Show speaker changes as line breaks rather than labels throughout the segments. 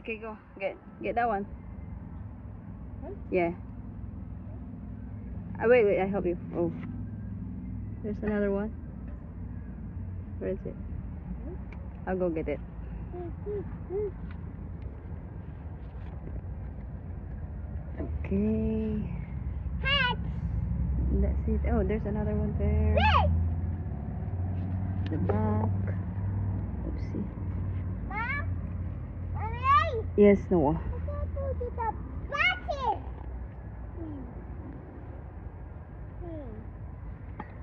Okay, go. Get get that one.
Huh?
Yeah. Ah, wait, wait. I help you. Oh. There's another one. Where is it? I'll go get it. Okay.
Hat.
Let's see. Oh, there's another one there.
Hey.
The back. Oopsie.
Mom. Mommy.
Yes, Noah.
I got to get the bucket. Hmm.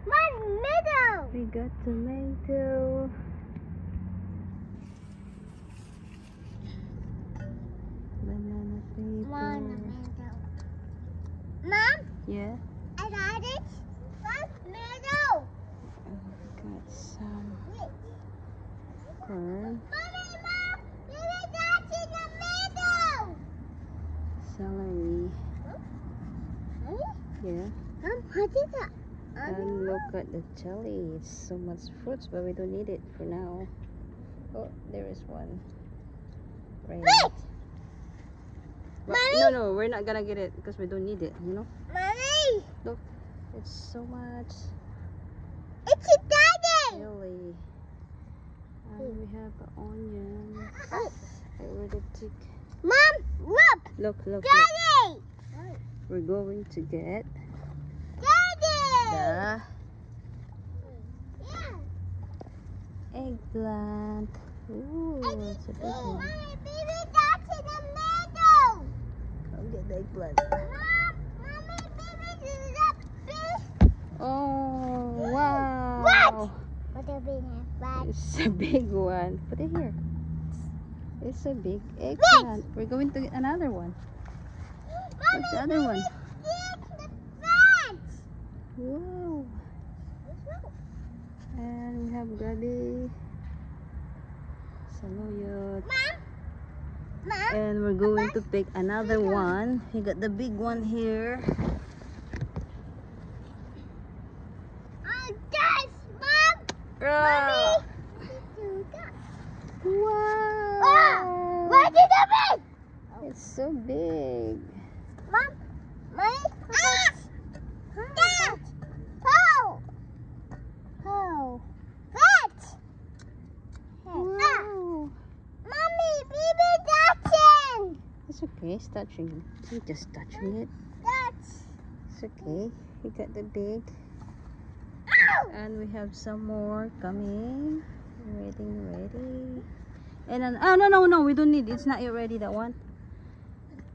One middle.
We got tomato. Banana
pepper. Middle. Mom,
Yeah.
I got it. Middle.
Oh, we got some corn,
Mommy, mom, you did that in the middle.
Yeah.
Um, what is that?
And look at the jelly. It's so much fruits, but we don't need it for now. Oh, there is one. Right.
Wait,
But-? No, no, we're not gonna get it because we don't need it. You know.
mommy,
It's so much
it's a daddy.
jelly. And we have onions.
Oh. Uh, uh.
I already took.
Look,
Look, look, look. We're going to get
daddy.
the
Yeah.
eggplant. Ooh, it's a big one.
Mommy, baby, that's in the middle.
I'll get the eggplant.
Mom, mommy, baby, this is a big.
Oh, wow.
What? What a big bag.
It's a big one. Put it here. It's a big eggplant. We're going to get another one. What's the other one?
The.
Whoa. And we have gabi, saluyot.
Mom, mom,
And we're going to pick another one. We got the big one here.
oh, that's mom.
Ah,
Mommy.
wow.
Ah, what is the big?
It's so big.
Mom, mommy, ah, that, oh, oh, that.
Wow.
mommy, baby, in.
It's okay. It's touching. You're just touching it.
That's.
It's okay. We got the big.
Ow!
And we have some more coming. Ready, ready. And then, oh, no, no, no. We don't need. It's not yet ready, that one.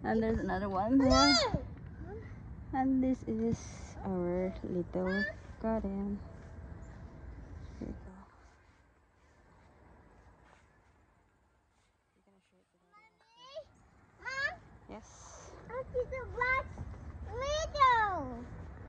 And there's another one there. And this is our little garden. Here we go. Yes.
I see the black widow.